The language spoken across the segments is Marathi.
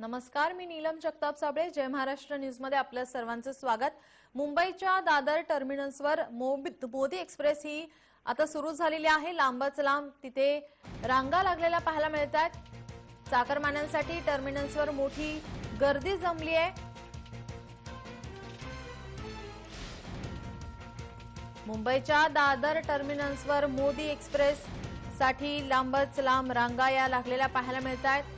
नमस्कार मी नीलम जगताप साबळे जय महाराष्ट्र न्यूजमध्ये आपलं सर्वांचं स्वागत. मुंबईच्या दादर टर्मिनल्सवर मोदी एक्सप्रेस ही आता सुरू झालेली आहे. लांबच लांब तिथे रांगा लागलेल्या पाहायला मिळत आहेत चाकरमान्यांसाठी टर्मिनल्सवर मोठी गर्दी जमली आहे. मुंबईच्या दादर टर्मिनल्सवर मोदी एक्सप्रेस साठी लांबच लांब रांगा या लागलेल्या पाहायला मिळत आहेत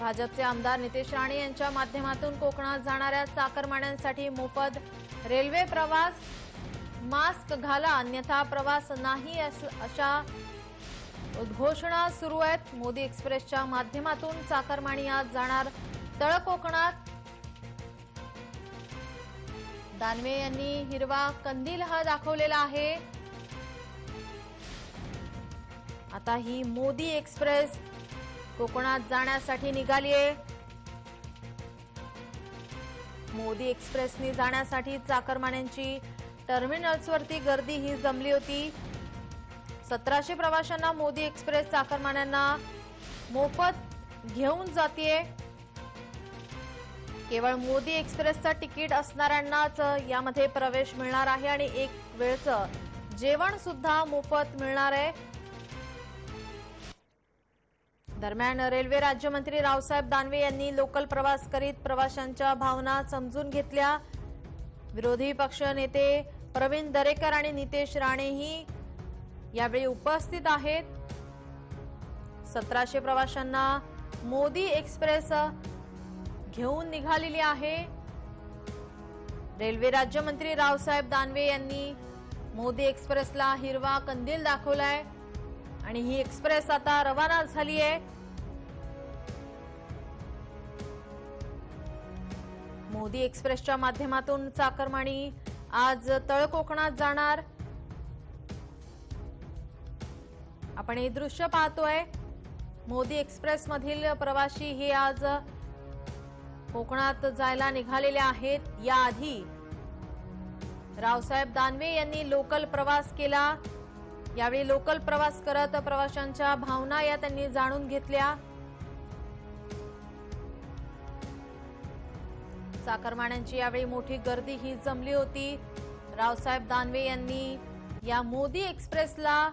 भाजपचे आमदार नितेश राणे यांच्या माध्यमातून कोकणात जाणाऱ्या चाकरमान्यांसाठी मोफत रेल्वे प्रवास मास्क घाला अन्यथा प्रवास नाही अस- अशा उद्घोषणा सुरू आहेत. मोदी एक्सप्रेसच्या माध्यमातून चाकरमाणी आज जाणार तळ कोकणात दानवे यांनी हिरवा कंदील हा दाखवलेला आहे. आता ही मोदी एक्सप्रेस कोकणात जाण्यासाठी निघाली आहे मोदी एक्सप्रेसनी जाण्यासाठी चाकरमान्यांची टर्मिनल्सवरती गर्दी ही जमली होती. सतराशे प्रवाशांना मोदी एक्सप्रेस चाकरमान्यांना मोफत घेऊन जातीये. केवळ मोदी एक्सप्रेसचं तिकीट असणाऱ्यांनाच यामध्ये प्रवेश मिळणार आहे आणि एक वेळचं जेवण सुद्धा मोफत मिळणार आहे. दरम्यान रेल्वे राज्यमंत्री रावसाहेब दानवे यांनी लोकल प्रवास करीत प्रवाशांच्या भावना समजून घेतल्या. विरोधी पक्ष नेते प्रवीण दरेकर आणि नितेश राणेही यावेळी उपस्थित आहेत. सतराशे प्रवाशांना मोदी एक्सप्रेस घेऊन निघालेली आहे. रेल्वे राज्यमंत्री रावसाहेब दानवे यांनी मोदी एक्सप्रेसला हिरवा कंदील दाखवलाय. आणि ही एक्सप्रेस आता रवाना झाली आहे. मोदी एक्सप्रेसच्या माध्यमातून चाकरमाणी आज तळ कोकणात जाणार. आपण हे दृश्य पाहतोय. मोदी एक्सप्रेस मधील प्रवासी हे आज कोकणात जायला निघालेले आहेत. याआधी रावसाहेब दानवे यांनी लोकल प्रवास केला. यावेळी लोकल प्रवास करत प्रवाशांच्या भावना या त्यांनी जाणून घेतल्या. चाकरमान्यांची यावेळी मोठी गर्दी ही जमली होती. रावसाहेब दानवे यांनी या मोदी एक्सप्रेसला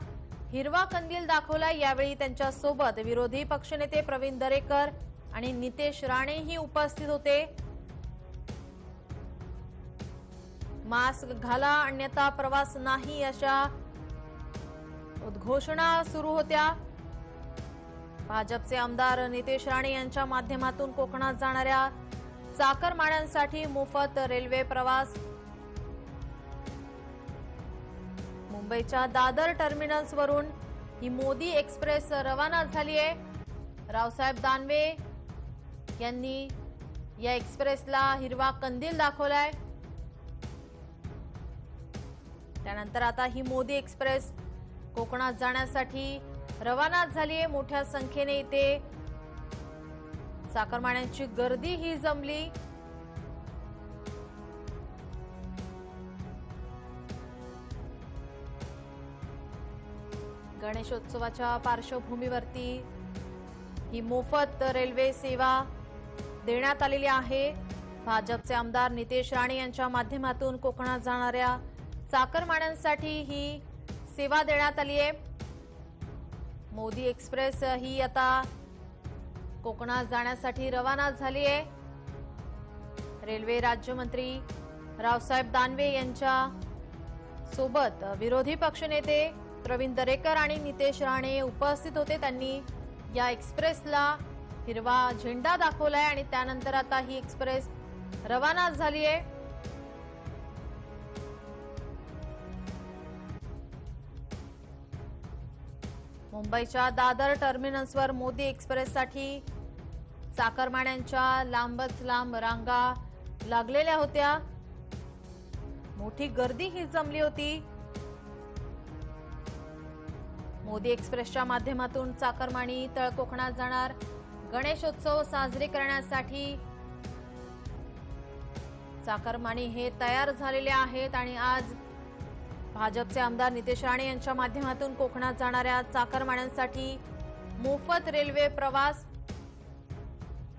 हिरवा कंदील दाखवला. यावेळी त्यांच्यासोबत विरोधी पक्षनेते प्रवीण दरेकर आणि नितेश राणेही उपस्थित होते. मास्क घाला अन्यथा प्रवास नाही अशा उद्घोषणा सुरू होत्या. भाजपचे आमदार नितेश राणे यांच्या माध्यमातून कोकणात जाणाऱ्या चाकरमान्यांसाठी मोफत रेल्वे प्रवास. मुंबईच्या दादर टर्मिनल्सवरून ही मोदी एक्सप्रेस रवाना झाली आहे रावसाहेब दानवे यांनी या एक्सप्रेसला हिरवा कंदील दाखवलाय. त्यानंतर आता ही मोदी एक्सप्रेस कोकणात जाण्यासाठी रवाना झाली आहे मोठ्या संख्येने इथे. चाकरमान्यांची गर्दी ही जमली. गणेशोत्सवाच्या पार्श्वभूमीवरती ही मोफत रेल्वे सेवा देण्यात आलेली आहे. भाजपचे आमदार नितेश राणे यांच्या माध्यमातून कोकणात जाणाऱ्या चाकरमान्यांसाठी ही सेवा देण्यात आली आहे. मोदी एक्सप्रेस ही आता कोकणात जाण्यासाठी रवाना झाली आहे. रेल्वे राज्यमंत्री रावसाहेब दानवे यांच्या सोबत विरोधी पक्षनेते प्रवीण दरेकर आणि नितेश राणे उपस्थित होते. त्यांनी या एक्सप्रेसला हिरवा झेंडा दाखवलाय आणि त्यानंतर आता ही एक्सप्रेस रवाना झाली आहे. मुंबईच्या दादर टर्मिनल्सवर मोदी एक्सप्रेससाठी चाकरमान्यांच्या लांबच लांब रांगा लागलेल्या होत्या. मोठी गर्दी ही जमली होती. मोदी एक्सप्रेसच्या माध्यमातून चाकरमानी तळ कोकणात जाणार. गणेशोत्सव साजरे करण्यासाठी चाकरमानी हे तयार झालेले आहेत आणि आज भाजपचे आमदार नितेश राणे यांच्या माध्यमातून कोकणात जाणाऱ्या चाकरमान्यांसाठी मोफत रेल्वे प्रवास.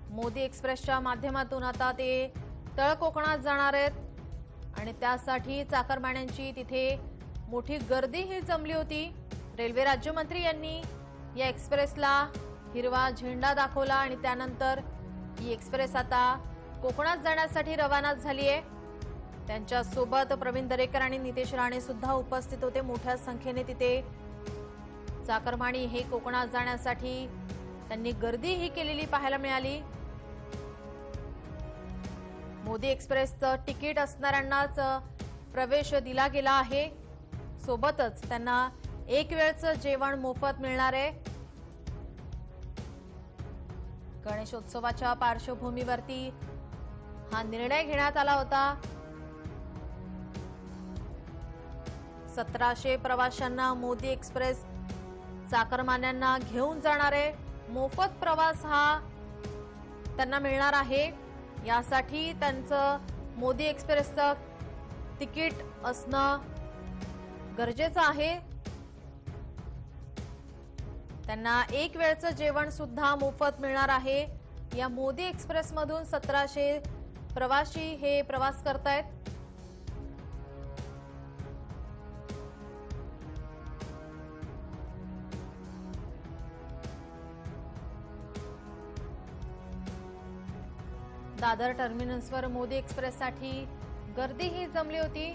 मोदी एक्सप्रेसच्या माध्यमातून आता ते तळ कोकणात जाणार आहेत. आणि त्यासाठी चाकरमान्यांची तिथे मोठी गर्दीही जमली होती. रेल्वे राज्यमंत्री यांनी या एक्सप्रेसला हिरवा झेंडा दाखवला आणि त्यानंतर ही एक्सप्रेस आता कोकणात जाण्यासाठी रवाना झाली आहे त्यांच्यासोबत प्रवीण दरेकर आणि नितेश राणे सुद्धा उपस्थित होते. मोठ्या संख्येने तिथे चाकरमाणी हे कोकणात जाण्यासाठी त्यांनी गर्दीही केलेली पाहायला मिळाली. मोदी एक्सप्रेसचं तिकीट असणाऱ्यांनाच प्रवेश दिला गेला आहे. सोबतच त्यांना एक वेळचं जेवण मोफत मिळणार आहे. गणेशोत्सवाच्या पार्श्वभूमीवरती हा निर्णय घेण्यात आला होता. सतराशे प्रवाशांना मोदी एक्सप्रेस चाकरमान्यांना घेऊन जाणार आहे मोफत प्रवास हा त्यांना मिळणार आहे. यासाठी त्यांचं मोदी एक्सप्रेसचं तिकीट असणं गरजेचं आहे. त्यांना एक वेळचं जेवण सुद्धा मोफत मिळणार आहे. या मोदी एक्सप्रेसमधून सतराशे प्रवासी हे प्रवास करतायत. दादर टर्मिनसवर मोदी एक्सप्रेससाठी गर्दीही जमली होती.